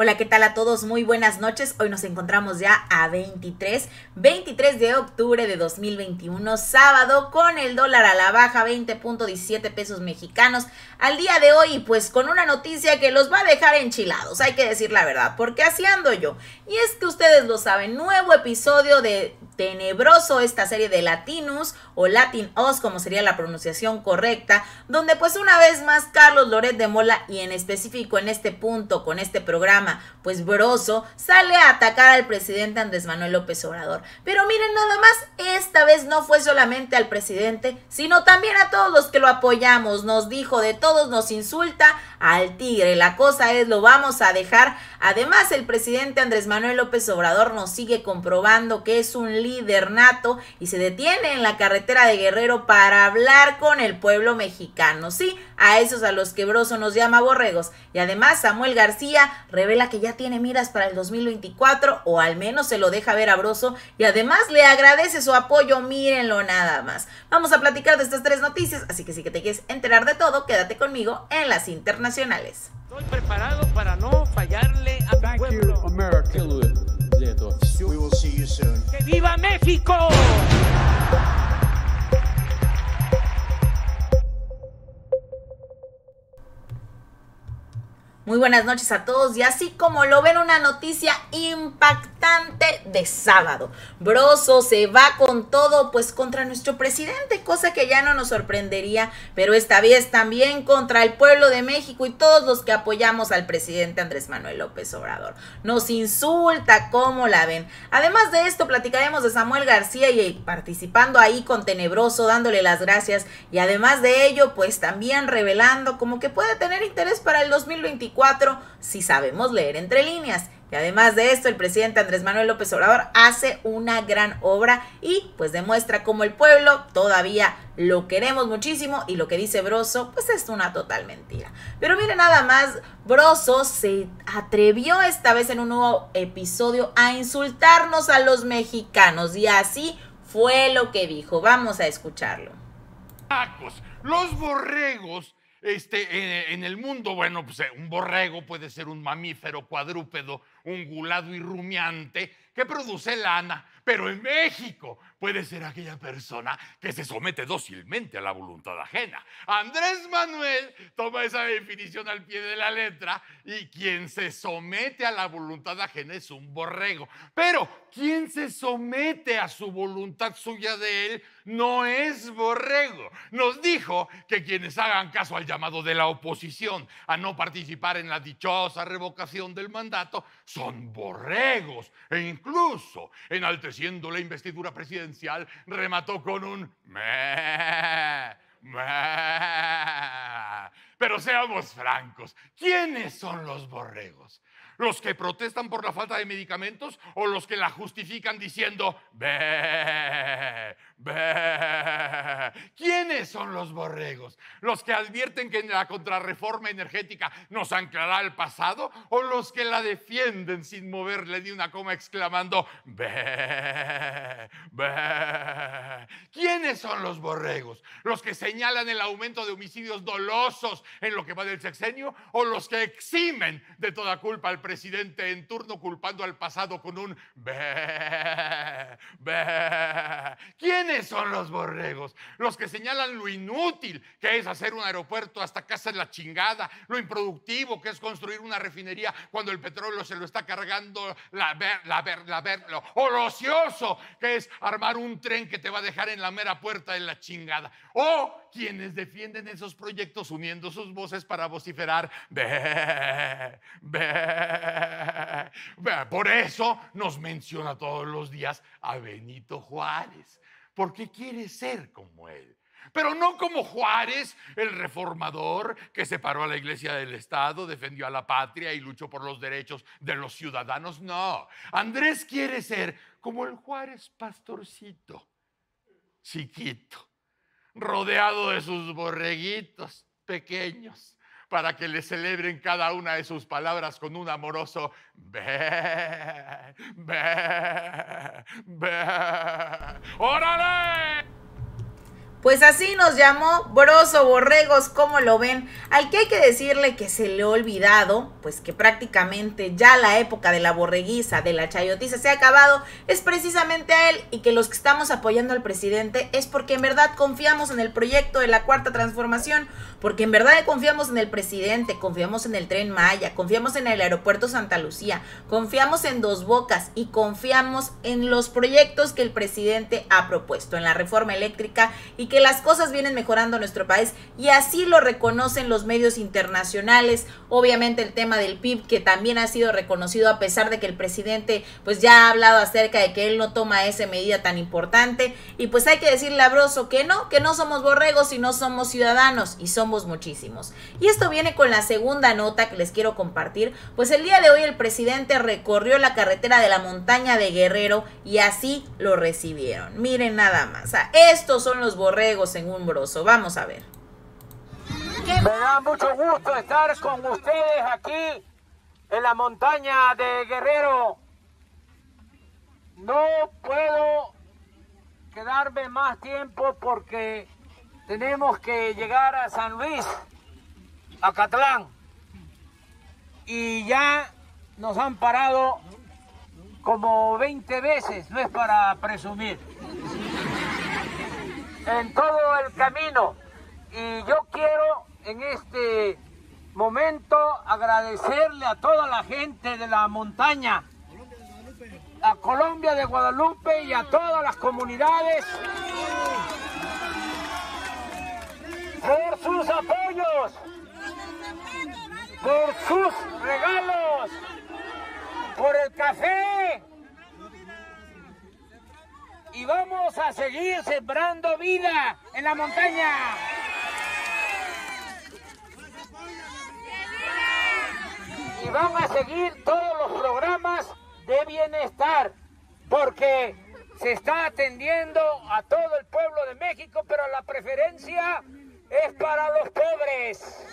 Hola, ¿qué tal a todos? Muy buenas noches. Hoy nos encontramos ya a 23, 23 de octubre de 2021, sábado, con el dólar a la baja, 20.17 pesos mexicanos. Al día de hoy, pues con una noticia que los va a dejar enchilados, hay que decir la verdad, porque así ando yo. Y es que ustedes lo saben, nuevo episodio de Tenebroso, esta serie de Latinus o Latin Oz, como sería la pronunciación correcta, donde pues una vez más Carlos Loret de Mola y en específico en este punto con este programa, pues Broso, sale a atacar al presidente Andrés Manuel López Obrador. Pero miren nada más, esta vez no fue solamente al presidente, sino también a todos los que lo apoyamos, nos dijo de todos, nos insulta al tigre, la cosa es lo vamos a dejar. Además, el presidente Andrés Manuel López Obrador nos sigue comprobando que es un líder nato y se detiene en la carretera de Guerrero para hablar con el pueblo mexicano. Sí, a esos a los que Broso nos llama borregos. Y además Samuel García revela que ya tiene miras para el 2024 o al menos se lo deja ver a Broso y además le agradece su apoyo. Mírenlo nada más. Vamos a platicar de estas tres noticias, así que si que te quieres enterar de todo, quédate conmigo en las internacionales. Estoy preparado para no fallarle a mi pueblo. ¡Que viva México! Muy buenas noches a todos y así como lo ven una noticia impactante de sábado. Broso se va con todo pues contra nuestro presidente, cosa que ya no nos sorprendería, pero esta vez también contra el pueblo de México y todos los que apoyamos al presidente Andrés Manuel López Obrador. Nos insulta, ¿cómo la ven? Además de esto platicaremos de Samuel García y participando ahí con Tenebroso, dándole las gracias y además de ello pues también revelando como que puede tener interés para el 2024 si sabemos leer entre líneas. Y además de esto, el presidente Andrés Manuel López Obrador hace una gran obra y pues demuestra cómo el pueblo todavía lo queremos muchísimo y lo que dice Broso pues es una total mentira. Pero mire nada más, Broso se atrevió esta vez en un nuevo episodio a insultarnos a los mexicanos y así fue lo que dijo. Vamos a escucharlo. Los borregos este, en, el mundo, bueno, pues eh, un borrego puede ser un mamífero cuadrúpedo, ungulado y rumiante que produce lana, pero en México puede ser aquella persona que se somete dócilmente a la voluntad ajena. Andrés Manuel toma esa definición al pie de la letra y quien se somete a la voluntad ajena es un borrego. Pero quien se somete a su voluntad suya de él no es borrego. Nos dijo que quienes hagan caso al llamado de la oposición a no participar en la dichosa revocación del mandato son borregos e incluso enalteciendo la investidura presidencial remató con un Pero seamos francos, ¿quiénes son los borregos? ¿Los que protestan por la falta de medicamentos o los que la justifican diciendo, ve, ¿Quiénes son los borregos? ¿Los que advierten que la contrarreforma energética nos anclará al pasado o los que la defienden sin moverle ni una coma exclamando ¿Quiénes son los borregos? ¿Los que señalan el aumento de homicidios dolosos en lo que va del sexenio o los que eximen de toda culpa al presidente en turno culpando al pasado con un ¿Quiénes ¿Quiénes son los borregos? Los que señalan lo inútil que es hacer un aeropuerto hasta casa de la chingada, lo improductivo que es construir una refinería cuando el petróleo se lo está cargando la ver, la ver, la ver, o lo ocioso que es armar un tren que te va a dejar en la mera puerta de la chingada. O quienes defienden esos proyectos uniendo sus voces para vociferar. Por eso nos menciona todos los días a Benito Juárez porque quiere ser como él. Pero no como Juárez, el reformador que separó a la iglesia del Estado, defendió a la patria y luchó por los derechos de los ciudadanos. No, Andrés quiere ser como el Juárez pastorcito, chiquito, rodeado de sus borreguitos pequeños para que le celebren cada una de sus palabras con un amoroso ve, ve, ve. ¡Órale! Pues así nos llamó Broso Borregos, ¿cómo lo ven? Al que hay que decirle que se le ha olvidado, pues que prácticamente ya la época de la borreguiza, de la chayotiza se ha acabado, es precisamente a él y que los que estamos apoyando al presidente es porque en verdad confiamos en el proyecto de la cuarta transformación, porque en verdad confiamos en el presidente, confiamos en el tren Maya, confiamos en el aeropuerto Santa Lucía, confiamos en Dos Bocas y confiamos en los proyectos que el presidente ha propuesto, en la reforma eléctrica y que las cosas vienen mejorando en nuestro país y así lo reconocen los medios internacionales. Obviamente el tema del PIB que también ha sido reconocido a pesar de que el presidente pues ya ha hablado acerca de que él no toma esa medida tan importante y pues hay que decirle a Broso que no, que no somos borregos y no somos ciudadanos y somos muchísimos. Y esto viene con la segunda nota que les quiero compartir, pues el día de hoy el presidente recorrió la carretera de la montaña de Guerrero y así lo recibieron. Miren nada más, estos son los borregos en un broso. Vamos a ver. Me da mucho gusto estar con ustedes aquí en la montaña de Guerrero. No puedo quedarme más tiempo porque tenemos que llegar a San Luis, a Catlán. Y ya nos han parado como 20 veces, no es para presumir en todo el camino. Y yo quiero en este momento agradecerle a toda la gente de la montaña, a Colombia de Guadalupe y a todas las comunidades por sus apoyos, por sus regalos, por el café, y vamos a seguir sembrando vida en la montaña. Y van a seguir todos los programas de bienestar, porque se está atendiendo a todo el pueblo de México, pero la preferencia es para los pobres.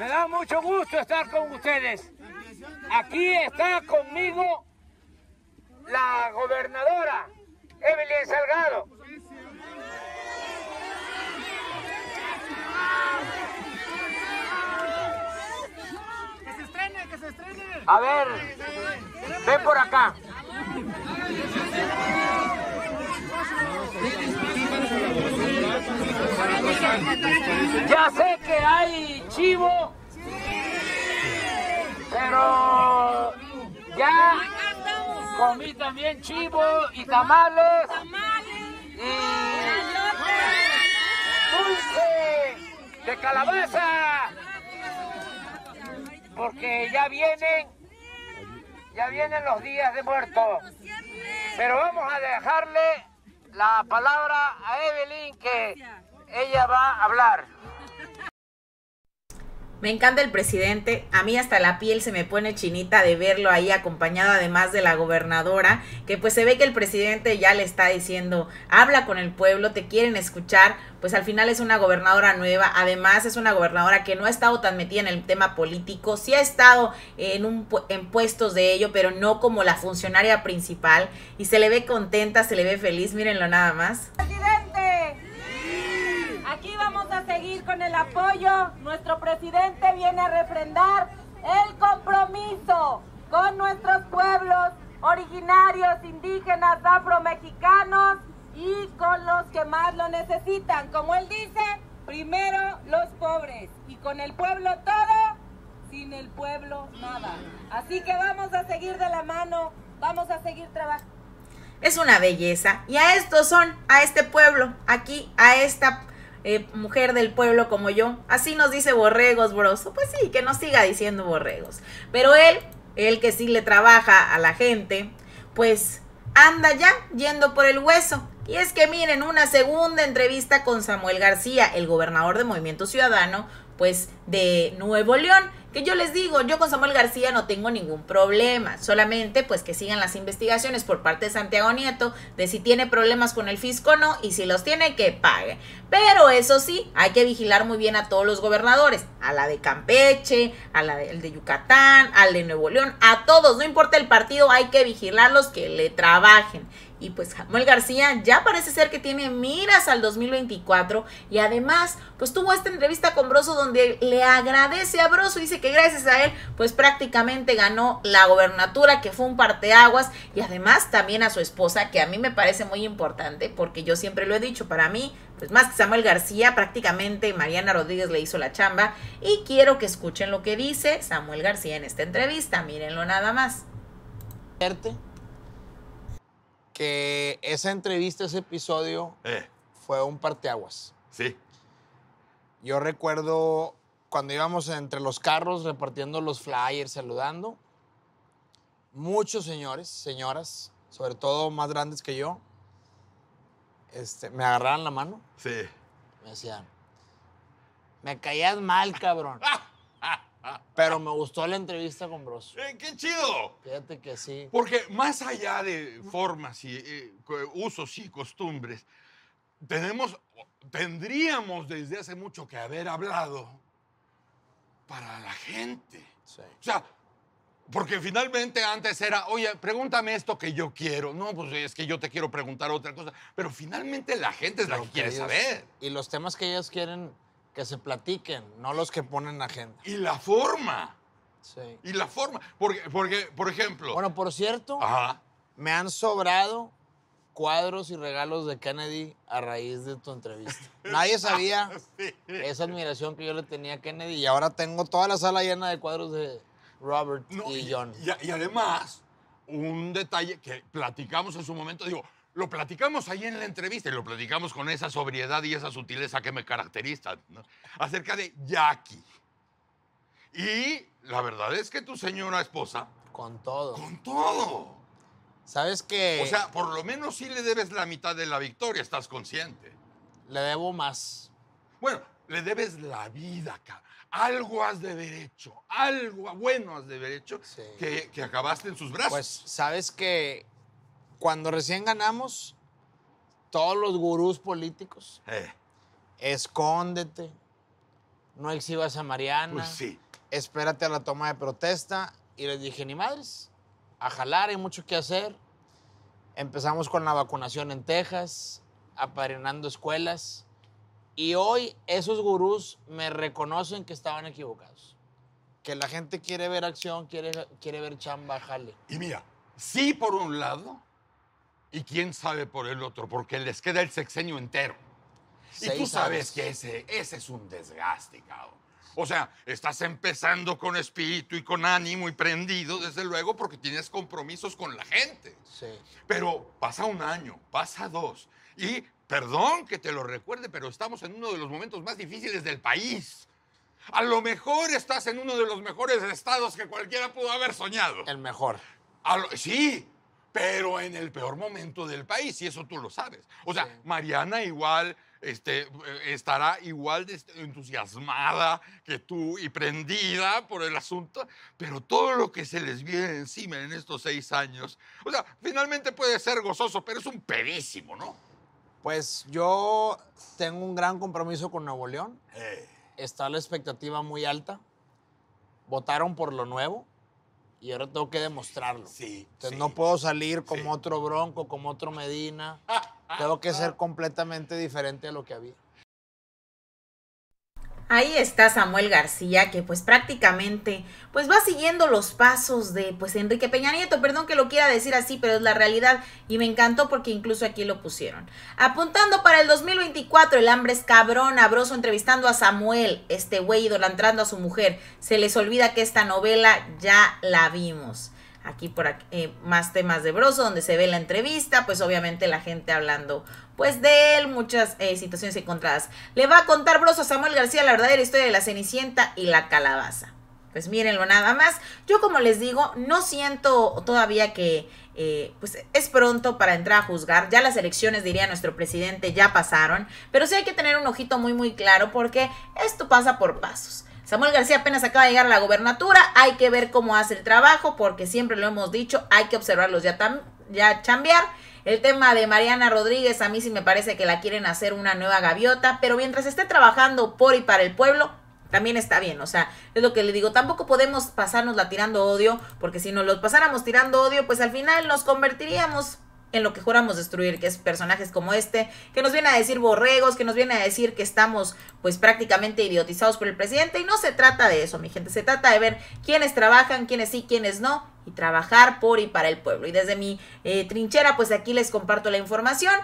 Me da mucho gusto estar con ustedes. Aquí está conmigo la gobernadora Evelyn Salgado. Que se estrene, que se estrene. A ver, ven por acá. Ya sé que hay chivo, pero ya Comí también chivo y tamales. Y dulce de calabaza. Porque ya vienen, ya vienen los días de muerto. Pero vamos a dejarle la palabra a Evelyn que ella va a hablar. Me encanta el presidente, a mí hasta la piel se me pone chinita de verlo ahí acompañado además de la gobernadora, que pues se ve que el presidente ya le está diciendo, habla con el pueblo, te quieren escuchar, pues al final es una gobernadora nueva, además es una gobernadora que no ha estado tan metida en el tema político, sí ha estado en, un, en puestos de ello, pero no como la funcionaria principal, y se le ve contenta, se le ve feliz, mírenlo nada más. Aquí vamos a seguir con el apoyo. Nuestro presidente viene a refrendar el compromiso con nuestros pueblos originarios, indígenas, afromexicanos y con los que más lo necesitan. Como él dice, primero los pobres y con el pueblo todo, sin el pueblo nada. Así que vamos a seguir de la mano, vamos a seguir trabajando. Es una belleza. Y a estos son, a este pueblo, aquí, a esta eh, mujer del pueblo como yo. Así nos dice borregos, broso. Pues sí, que nos siga diciendo borregos. Pero él, él que sí le trabaja a la gente, pues anda ya yendo por el hueso. Y es que miren, una segunda entrevista con Samuel García, el gobernador de Movimiento Ciudadano, pues de Nuevo León, que yo les digo, yo con Samuel García no tengo ningún problema, solamente pues que sigan las investigaciones por parte de Santiago Nieto de si tiene problemas con el fisco o no y si los tiene que pague. Pero eso sí, hay que vigilar muy bien a todos los gobernadores, a la de Campeche, a la de, de Yucatán, al de Nuevo León, a todos, no importa el partido, hay que vigilarlos que le trabajen y pues Samuel García ya parece ser que tiene miras al 2024 y además pues tuvo esta entrevista con Broso donde le agradece a Broso, dice que gracias a él pues prácticamente ganó la gobernatura que fue un parteaguas y además también a su esposa que a mí me parece muy importante porque yo siempre lo he dicho, para mí pues más que Samuel García, prácticamente Mariana Rodríguez le hizo la chamba y quiero que escuchen lo que dice Samuel García en esta entrevista, mírenlo nada más. Que esa entrevista, ese episodio Eh, fue un parteaguas. sí. Yo recuerdo cuando íbamos entre los carros repartiendo los flyers, saludando, muchos señores, señoras, sobre todo más grandes que yo, este, me agarraban la mano, Sí. me decían, me caías mal, cabrón. Pero me gustó la entrevista con Broso. Eh, ¡Qué chido! Fíjate que sí. Porque más allá de formas y eh, usos y costumbres, tenemos, tendríamos desde hace mucho que haber hablado para la gente. sí. O sea, porque finalmente antes era, oye, pregúntame esto que yo quiero. No, pues es que yo te quiero preguntar otra cosa. Pero finalmente la gente es la Lo que quiere ellos- saber. Y los temas que ellos quieren que se platiquen, no los que ponen agenda. Y la forma. Sí. Y la forma. Porque, porque por ejemplo. Bueno, por cierto, Ajá. me han sobrado cuadros y regalos de Kennedy a raíz de tu entrevista. Nadie sabía Sí. esa admiración que yo le tenía a Kennedy y ahora tengo toda la sala llena de cuadros de Robert No, y John. y- y además, un detalle que platicamos en su momento, digo, lo platicamos ahí en la entrevista y lo platicamos con esa sobriedad y esa sutileza que me caracterizan, ¿no? acerca de Jackie. Y la verdad es que tu señora esposa, Con todo. con todo. ¿Sabes que O sea, por lo menos sí le debes la mitad de la victoria, estás consciente. le debo más? Bueno, le debes la vida, ca- Algo has de haber hecho, algo bueno has de haber hecho Sí. que, que acabaste en sus brazos. Pues sabes que cuando recién ganamos, todos los gurús políticos, Eh, escóndete, no exhibas a Mariana, pues sí. espérate a la toma de protesta. Y les dije, ni madres, a jalar, hay mucho que hacer. Empezamos con la vacunación en Texas, apadrinando escuelas. Y hoy esos gurús me reconocen que estaban equivocados. Que la gente quiere ver acción, quiere, quiere ver chamba, jale. Y mira, sí por un lado y quién sabe por el otro, porque les queda el sexenio entero. y tú Seis sabes años. que ese, ese es un desgaste, cabrón. O sea, estás empezando con espíritu y con ánimo y prendido, desde luego, porque tienes compromisos con la gente. Sí. Pero pasa un año, pasa dos. Y perdón que te lo recuerde, pero estamos en uno de los momentos más difíciles del país. A lo mejor estás en uno de los mejores estados que cualquiera pudo haber soñado. El mejor. A lo- sí, pero en el peor momento del país, y eso tú lo sabes. O sea, Sí. Mariana igual este, eh, estará igual de entusiasmada que tú y prendida por el asunto, pero todo lo que se les viene encima en estos seis años, o sea, finalmente puede ser gozoso, pero es un pedísimo, ¿no? Pues yo tengo un gran compromiso con Nuevo León. Eh, Está la expectativa muy alta. Votaron por lo nuevo y ahora tengo que demostrarlo. sí. Entonces sí. no puedo salir como Sí. otro Bronco, como otro Medina. Tengo que ser completamente diferente a lo que había. Ahí está Samuel García, que pues prácticamente pues va siguiendo los pasos de pues Enrique Peña Nieto, perdón que lo quiera decir así, pero es la realidad y me encantó porque incluso aquí lo pusieron. Apuntando para el 2024, el hambre es cabrón, abroso entrevistando a Samuel, este güey idolatrando a su mujer. Se les olvida que esta novela ya la vimos. Aquí por aquí, eh, más temas de Broso, donde se ve la entrevista, pues obviamente la gente hablando pues de él, muchas eh, situaciones encontradas. Le va a contar Broso a Samuel García la verdadera historia de la Cenicienta y la calabaza. Pues mírenlo nada más. Yo como les digo, no siento todavía que eh, pues es pronto para entrar a juzgar. Ya las elecciones, diría nuestro presidente, ya pasaron. Pero sí hay que tener un ojito muy muy claro porque esto pasa por pasos. Samuel García apenas acaba de llegar a la gobernatura, hay que ver cómo hace el trabajo, porque siempre lo hemos dicho, hay que observarlos ya, tam- ya chambear. El tema de Mariana Rodríguez, a mí sí me parece que la quieren hacer una nueva gaviota, pero mientras esté trabajando por y para el pueblo, también está bien. O sea, es lo que le digo, tampoco podemos pasárnosla tirando odio, porque si nos lo pasáramos tirando odio, pues al final nos convertiríamos en lo que juramos destruir, que es personajes como este, que nos viene a decir borregos, que nos viene a decir que estamos pues prácticamente idiotizados por el presidente y no se trata de eso, mi gente, se trata de ver quiénes trabajan, quiénes sí, quiénes no y trabajar por y para el pueblo. Y desde mi eh, trinchera pues aquí les comparto la información.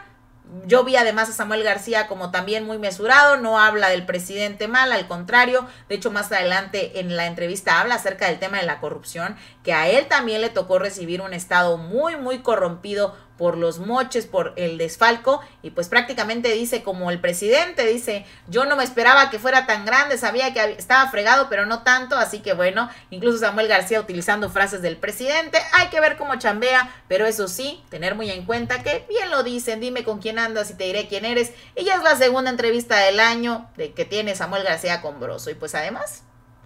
Yo vi además a Samuel García como también muy mesurado, no habla del presidente mal, al contrario, de hecho más adelante en la entrevista habla acerca del tema de la corrupción, que a él también le tocó recibir un estado muy, muy corrompido por los moches, por el desfalco, y pues prácticamente dice como el presidente, dice, yo no me esperaba que fuera tan grande, sabía que estaba fregado, pero no tanto, así que bueno, incluso Samuel García utilizando frases del presidente, hay que ver cómo chambea, pero eso sí, tener muy en cuenta que bien lo dicen, dime con quién andas y te diré quién eres, y ya es la segunda entrevista del año de que tiene Samuel García con Broso, y pues además,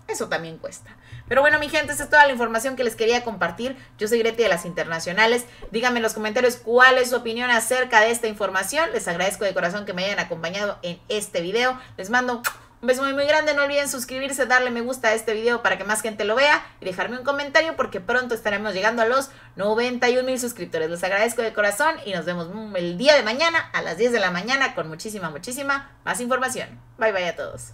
eso también cuesta. Pero bueno, mi gente, esa es toda la información que les quería compartir. Yo soy Greti de las Internacionales. Díganme en los comentarios cuál es su opinión acerca de esta información. Les agradezco de corazón que me hayan acompañado en este video. Les mando un beso muy muy grande. No olviden suscribirse, darle me gusta a este video para que más gente lo vea y dejarme un comentario porque pronto estaremos llegando a los 91 mil suscriptores. Les agradezco de corazón y nos vemos el día de mañana a las 10 de la mañana con muchísima, muchísima más información. Bye bye a todos.